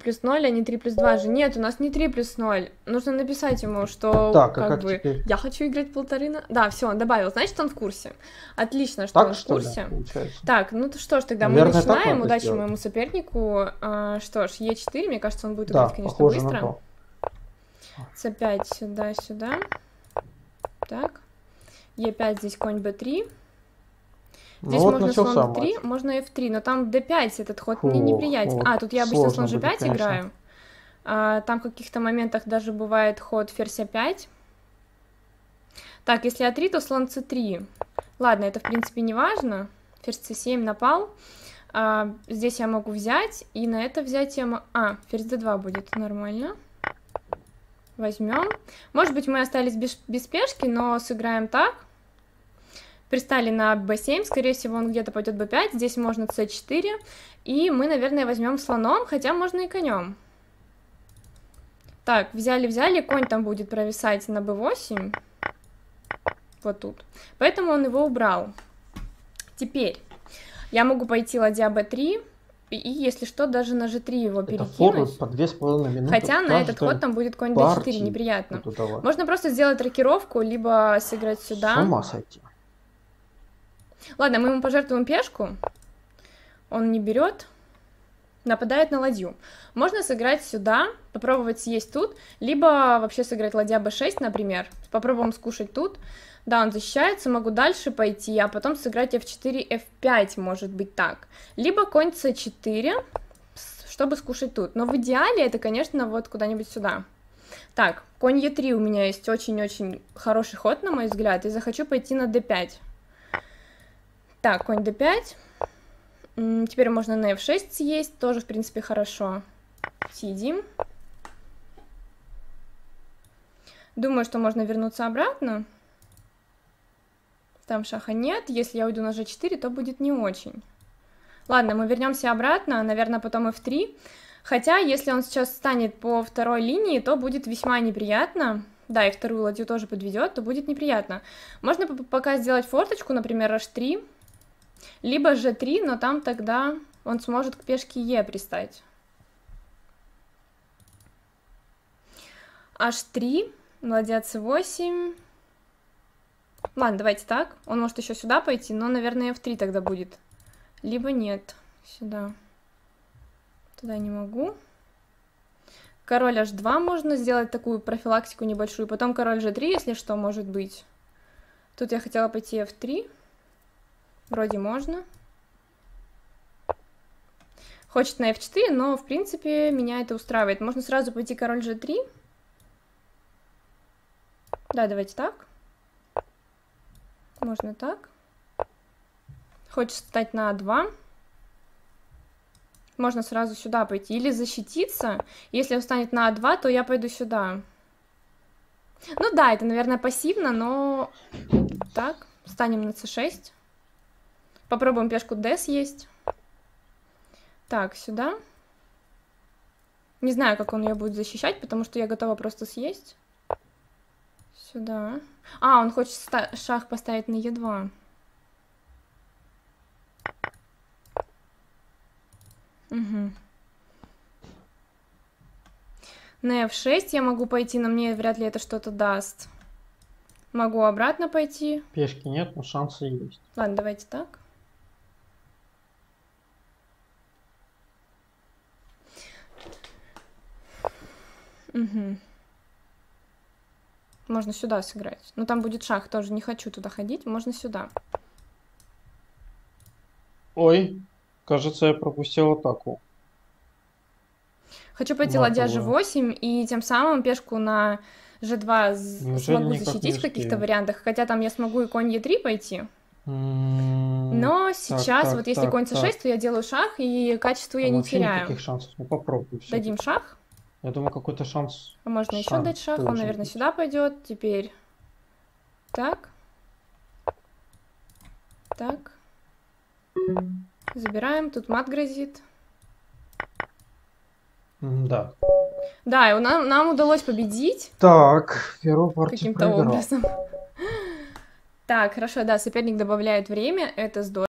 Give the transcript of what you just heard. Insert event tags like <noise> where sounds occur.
плюс 0, а не 3 плюс 2 же. Нет, у нас не 3 плюс 0. Нужно написать ему, что Так, а как, как бы теперь? я хочу играть полторы на... Да, все, он добавил. Значит, он в курсе. Отлично, что он Так в что ли, курсе. получается? Так, ну то что ж, тогда Наверное, мы начинаем. Удачи сделать. моему сопернику. А, что ж, Е4, мне кажется, он будет Да, играть, конечно, быстро. на то. С5 сюда, сюда. Так. Е5, здесь конь Б3. Ну Здесь вот можно начался слон d3, матч. можно f3, но там d5 этот ход мне Фу, неприятен. вот А, тут я обычно слон будет, g5 конечно. играю. А, там в каких-то моментах даже бывает ход ферзь a5. Так, если а3, то слон c3. Ладно, это в принципе не важно. Ферзь c7 напал. А, здесь я могу взять, и на это взять я. А, ферзь d2 будет нормально. Возьмем. Может быть, мы остались без, без пешки, но сыграем так. Пристали на b7, скорее всего, он где-то пойдет b5, здесь можно c4, и мы, наверное, возьмем слоном, хотя можно и конем. Так, взяли-взяли, конь там будет провисать на b8, вот тут, поэтому он его убрал. Теперь я могу пойти ладья b3, и, если что, даже на g3 его перекинуть, по две с половиной минуты. хотя на этот ход там будет конь партии b4, неприятно. Можно просто сделать рокировку, либо сыграть сюда. С ума сойти. Ладно, мы ему пожертвуем пешку. Он не берет. Нападает на ладью. Можно сыграть сюда, попробовать съесть тут, либо вообще сыграть ладья b6, например. Попробуем скушать тут. Да, он защищается, могу дальше пойти, а потом сыграть f4, f5, может быть так. Либо конь c4, с- чтобы скушать тут. Но в идеале это, конечно, вот куда-нибудь сюда. Так, конь e3 у меня есть очень-очень хороший ход, на мой взгляд, и захочу пойти на d5. Так, конь d5. М, Теперь можно на f6 съесть, тоже, в принципе, хорошо. Съедим. Думаю, что можно вернуться обратно. Там шаха нет. Если я уйду на g4, то будет не очень. Ладно, мы вернемся обратно, наверное, потом f3. Хотя, если он сейчас станет по второй линии, то будет весьма неприятно. Да, и вторую ладью тоже подведет, то будет неприятно. Можно пока сделать форточку, например, h3. Либо g3, но там тогда он сможет к пешке e пристать. h3, ладья c8. Ладно, давайте так. Он может еще сюда пойти, но, наверное, f3 тогда будет. Либо нет. Сюда. Туда не могу. Король h2 можно сделать такую профилактику небольшую. Потом король g3, если что, может быть. Тут я хотела пойти f3. Вроде можно. Хочет на f4, но, в принципе, меня это устраивает. Можно сразу пойти король g3. Да, давайте так. Можно так. Хочет встать на a2. Можно сразу сюда пойти. Или защититься. Если он встанет на а2, то я пойду сюда. Ну да, это, наверное, пассивно, но... Так, встанем на c6. Попробуем пешку d съесть. Так, сюда. Не знаю, как он ее будет защищать, потому что я готова просто съесть. Сюда. А, он хочет шах поставить на e2. Угу. На f6 я могу пойти, но мне вряд ли это что-то даст. Могу обратно пойти. Пешки нет, но шансы есть. Ладно, давайте так. Угу. Можно сюда сыграть. Но там будет шах тоже. Не хочу туда ходить. Можно сюда. Ой, кажется, я пропустил атаку. Хочу пойти ладья Матовую. g8 и тем самым пешку на g2 з- Неужели смогу защитить в каких-то вариантах. Хотя там я смогу и конь e3 пойти. Но сейчас, так, вот если так, конь c6, так. то я делаю шах, и качество я Там не теряю. никаких шансов. Ну попробуй. Дадим шах. Я думаю, какой-то шанс. А можно еще Шанс дать шах. Он, наверное, быть. сюда пойдет. Теперь. Так. Так. Забираем. Тут мат грозит. Да. Да, и нам, нам удалось победить Так, партию каким-то образом. <laughs> Так, хорошо, да, соперник добавляет время, это здорово.